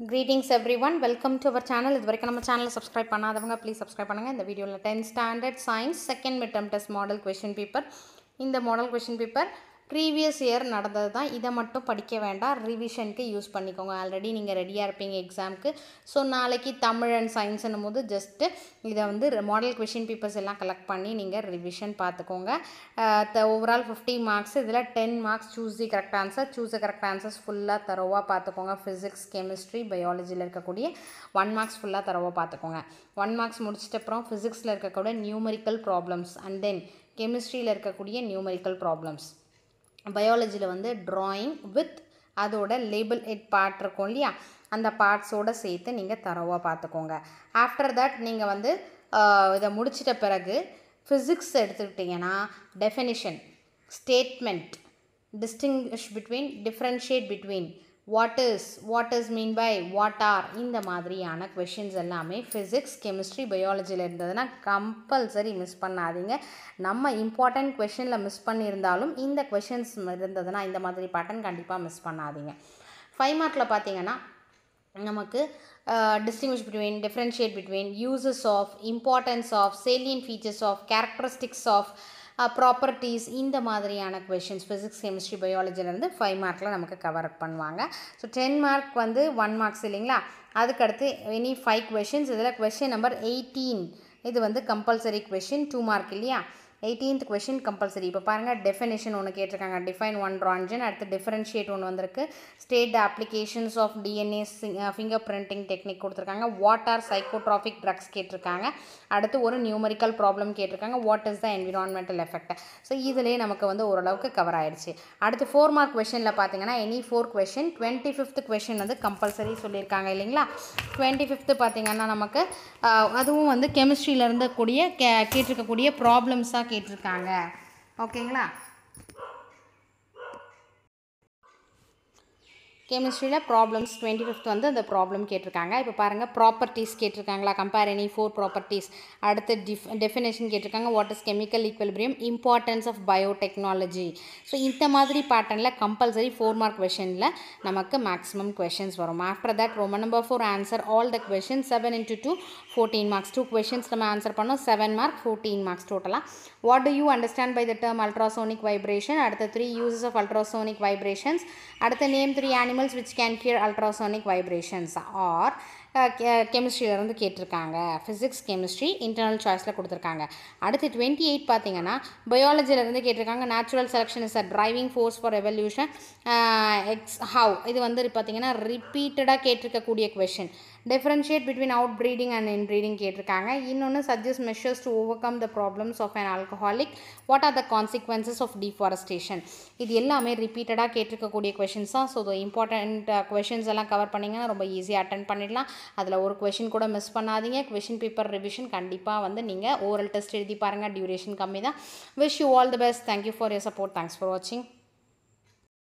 Greetings everyone welcome to our channel இது வரைக்கும் நம்ம சேனலை சப்ஸ்கிரைப் பண்ணாதவங்க ப்ளீஸ் சப்ஸ்கிரைப் பண்ணுங்கள் இந்த வீடியோவில் tenth standard science second mid test model question paper இந்த model question paper previous year நடந்தது தான். இதை மட்டும் படிக்க வேண்டாம். ரிவிஷனுக்கு யூஸ் பண்ணிக்கோங்க. ஆல்ரெடி நீங்கள் ரெடியாக இருப்பீங்க எக்ஸாமுக்கு. ஸோ நாளைக்கு தமிழ் அண்ட் சயின்ஸ்னும் போது ஜஸ்ட்டு இதை வந்து மாடல் கொஷின் பேப்பர்ஸ் எல்லாம் கலெக்ட் பண்ணி நீங்கள் ரிவிஷன் பார்த்துக்கோங்க. ஓவரால் ஃபிஃப்டி மார்க்ஸ் இதில் ten marks choose the correct answer choose the correct answers ஃபுல்லாக தரவாக பார்த்துக்கோங்க. ஃபிசிக்ஸ் கெமிஸ்ட்ரி பயாலஜியில் இருக்கக்கூடிய ஒன் மார்க்ஸ் ஃபுல்லாக தரவாக பார்த்துக்கோங்க. ஒன் மார்க்ஸ் முடிச்சிட்ட அப்புறம் ஃபிசிக்ஸில் இருக்கக்கூடிய நியூமரிக்கல் ப்ராப்ளம்ஸ் அண்ட் தென் கெமிஸ்ட்ரியில் இருக்கக்கூடிய நியூமரிக்கல் ப்ராப்ளம்ஸ் பயாலஜியில் வந்து ட்ராயிங் வித் அதோட லேபிள் எட் பார்ட் இருக்கும் இல்லையா? அந்த பார்ட்ஸோடு சேர்த்து நீங்கள் தரவாக பார்த்துக்கோங்க. ஆஃப்டர் தட் நீங்கள் வந்து இதை முடிச்சிட்ட பிறகு ஃபிசிக்ஸ் எடுத்துக்கிட்டிங்கன்னா definition statement distinguish between differentiate between what is what is mean by what are இந்த மாதிரியான கொஷின்ஸ் எல்லாமே ஃபிசிக்ஸ் கெமிஸ்ட்ரி பயாலஜியில் இருந்ததுன்னா கம்பல்சரி மிஸ் பண்ணாதீங்க. நம்ம இம்பார்ட்டண்ட் கொஷனில் மிஸ் பண்ணியிருந்தாலும் இந்த கொஷின்ஸ் இருந்ததுன்னா இந்த மாதிரி பேட்டர்ன் கண்டிப்பாக மிஸ் பண்ணாதீங்க. ஃபைவ் மார்க்கில் பார்த்தீங்கன்னா நமக்கு distinguish between differentiate between uses of importance of salient features of characteristics of properties இந்த மாதிரியான கொஷின்ஸ் ஃபிசிக்ஸ் கெமிஸ்ட்ரி பயாலஜிலேருந்து ஃபைவ் மார்க்கில் நமக்கு கவர் அப் பண்ணுவாங்க. ஸோ டென் மார்க் வந்து ஒன் மார்க்ஸ் இல்லைங்களா? அதுக்கடுத்து எனி ஃபைவ் கொஷின்ஸ் இதில் கொஷின் நம்பர் எயிட்டீன் இது வந்து கம்பல்சரி கொஷின் டூ மார்க் இல்லையா? எயிட்டீன்த் கொஷின் கம்பல்சரி இப்போ பாருங்கள் டெஃபினேஷன் ஒன்று கேட்டிருக்காங்க. டிஃபைன் ஒன் ரான்ஜன் அடுத்து டிஃபரன்ஷியேட் ஒன்று வந்திருக்கு. State applications of DNA fingerprinting technique கொடுத்துருக்காங்க. வாட் ஆர் சைக்கோட்ராஃபிக் ட்ரக்ஸ் கேட்டிருக்காங்க. அடுத்து ஒரு நியூமரிக்கல் ப்ராப்ளம் கேட்டிருக்காங்க. What is the environmental effect so இதிலே நமக்கு வந்து ஓரளவுக்கு கவர் ஆயிடுச்சு. அடுத்து ஃபோர் மார்க் கொஷனில் பார்த்தீங்கன்னா any four question twenty fifth question வந்து கம்பல்சரி சொல்லியிருக்காங்க இல்லைங்களா? டுவெண்ட்டி ஃபிஃப்த்து பார்த்தீங்கன்னா நமக்கு uh, அதுவும் வந்து கெமிஸ்ட்ரியில் இருந்தக்கூடிய கே கேட்டிருக்கக்கூடிய ப்ராப்ளம்ஸாக கேட்டிருக்காங்க. ஓகேங்களா கெமிஸ்ட்ரியில் ப்ராப்ளம்ஸ் டுவெண்ட்டி ஃபிஃப்த் வந்து அந்த ப்ராப்ளம் கேட்டிருக்காங்க. இப்போ பாருங்கள் ப்ராப்பர்ட்டிஸ் கேட்டிருக்காங்களா? கம்பேர் எனி ஃபோர் ப்ராப்பர்ட்டிஸ் அடுத்து டிஃப் டெஃபினேஷன் கேட்டிருக்காங்க. What is chemical equilibrium importance of biotechnology so இந்த மாதிரி பேட்டர்னில் கம்பல்சரி ஃபோர் மார்க் கொஷனில் நமக்கு மேக்ஸிமம் கொஷின்ஸ் வரும். ஆஃப்டர் தட் ரொம்ப number four answer all the question seven into two fourteen marks two questions நம்ம ஆன்சர் பண்ணோம். செவன் மார்க் ஃபோர்டீன் மார்க்ஸ் டோட்டலாக what do you understand by the term ultrasonic vibration அடுத்த three uses of ultrasonic vibrations அடுத்த name three animal animals which can hear ultrasonic vibrations or கெமிஸ்ட்ரியிலேருந்து கேட்டிருக்காங்க. Physics chemistry internal சாய்ஸில் கொடுத்துருக்காங்க. அடுத்து twenty eight பார்த்தீங்கன்னா பயாலஜிலேருந்து கேட்டிருக்காங்க natural selection is a driving force for revolution ex how இது வந்து பார்த்தீங்கன்னா ரிப்பீட்டடாக கேட்டிருக்கக்கூடிய question differentiate between outbreeding and inbreeding கேட்டிருக்காங்க. இன்னொன்று suggest measures to overcome the problems of an alcoholic what are the consequences of deforestation இது எல்லாமே ரிப்பீட்டடாக கேட்டிருக்கக்கூடிய கொஷின்ஸ் தான். ஸோ இம்பார்ட்டண்ட் கொஷின்ஸ் எல்லாம் கவர் பண்ணிங்கன்னா ரொம்ப ஈஸியாக அட்டன் பண்ணிடலாம். அதில் ஒரு கொஷின் கூட மிஸ் பண்ணாதீங்க. கொஷின் பேப்பர் ரிவிஷன் கண்டிப்பாக வந்து நீங்கள் ஓரல் டெஸ்ட் எழுதி பாருங்கள் டியூரேஷன் கம்மி தான். Wish you all the best thank you for your support thanks for வாட்சிங்